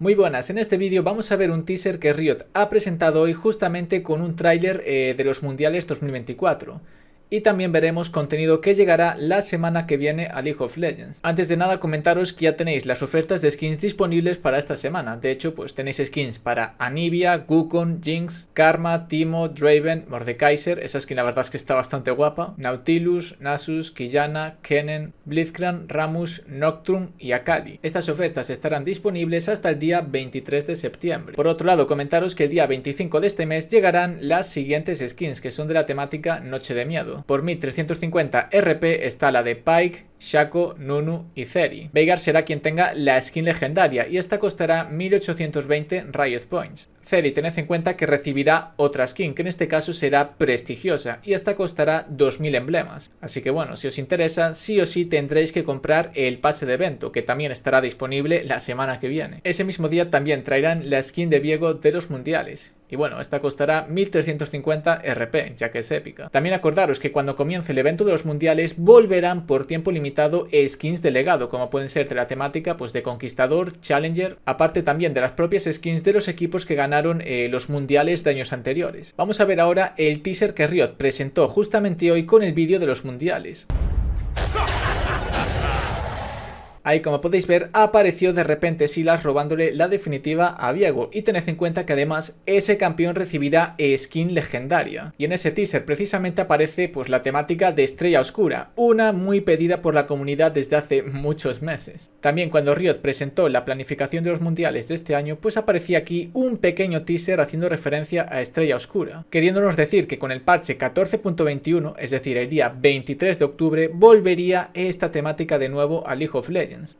Muy buenas, en este vídeo vamos a ver un teaser que Riot ha presentado hoy justamente con un tráiler eh, de los mundiales 2024 y también veremos contenido que llegará la semana que viene a League of Legends. Antes de nada comentaros que ya tenéis las ofertas de skins disponibles para esta semana, de hecho pues tenéis skins para Anivia, Gukon, Jinx, Karma, Timo, Draven, Mordekaiser, esa skin la verdad es que está bastante guapa, Nautilus, Nasus, Quillana, Kennen, Blitzcrank, Ramus, Nocturne y Akali. Estas ofertas estarán disponibles hasta el día 23 de septiembre. Por otro lado comentaros que el día 25 de este mes llegarán las siguientes skins que son de la temática Noche de Miedo. Por 1350 RP está la de Pike, Shaco, Nunu y Zeri. Veigar será quien tenga la skin legendaria y esta costará 1820 Riot Points. Zeri tened en cuenta que recibirá otra skin que en este caso será prestigiosa y esta costará 2000 emblemas. Así que bueno, si os interesa, sí o sí tendréis que comprar el pase de evento que también estará disponible la semana que viene. Ese mismo día también traerán la skin de Viego de los mundiales. Y bueno, esta costará 1350 RP, ya que es épica. También acordaros que cuando comience el evento de los mundiales volverán por tiempo limitado skins de legado, como pueden ser de la temática pues, de Conquistador, Challenger, aparte también de las propias skins de los equipos que ganaron eh, los mundiales de años anteriores. Vamos a ver ahora el teaser que Riot presentó justamente hoy con el vídeo de los mundiales. Ahí como podéis ver apareció de repente Silas robándole la definitiva a Viego y tened en cuenta que además ese campeón recibirá skin legendaria. Y en ese teaser precisamente aparece pues la temática de Estrella Oscura, una muy pedida por la comunidad desde hace muchos meses. También cuando Riot presentó la planificación de los mundiales de este año pues aparecía aquí un pequeño teaser haciendo referencia a Estrella Oscura, queriéndonos decir que con el parche 14.21, es decir el día 23 de octubre, volvería esta temática de nuevo a League of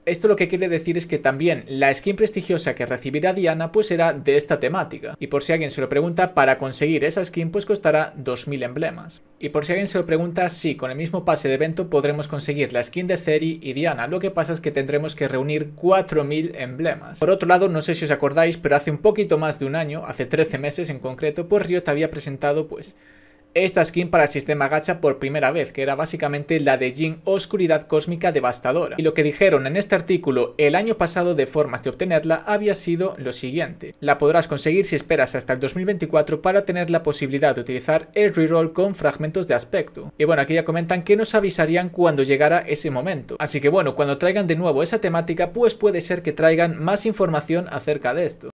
Esto lo que quiere decir es que también la skin prestigiosa que recibirá Diana pues será de esta temática. Y por si alguien se lo pregunta, para conseguir esa skin pues costará 2000 emblemas. Y por si alguien se lo pregunta, sí, con el mismo pase de evento podremos conseguir la skin de Ceri y Diana. Lo que pasa es que tendremos que reunir 4000 emblemas. Por otro lado, no sé si os acordáis, pero hace un poquito más de un año, hace 13 meses en concreto, pues Riot había presentado pues esta skin para el sistema gacha por primera vez, que era básicamente la de Jin Oscuridad Cósmica Devastadora. Y lo que dijeron en este artículo el año pasado de formas de obtenerla había sido lo siguiente. La podrás conseguir si esperas hasta el 2024 para tener la posibilidad de utilizar el reroll con fragmentos de aspecto. Y bueno, aquí ya comentan que nos avisarían cuando llegara ese momento. Así que bueno, cuando traigan de nuevo esa temática, pues puede ser que traigan más información acerca de esto.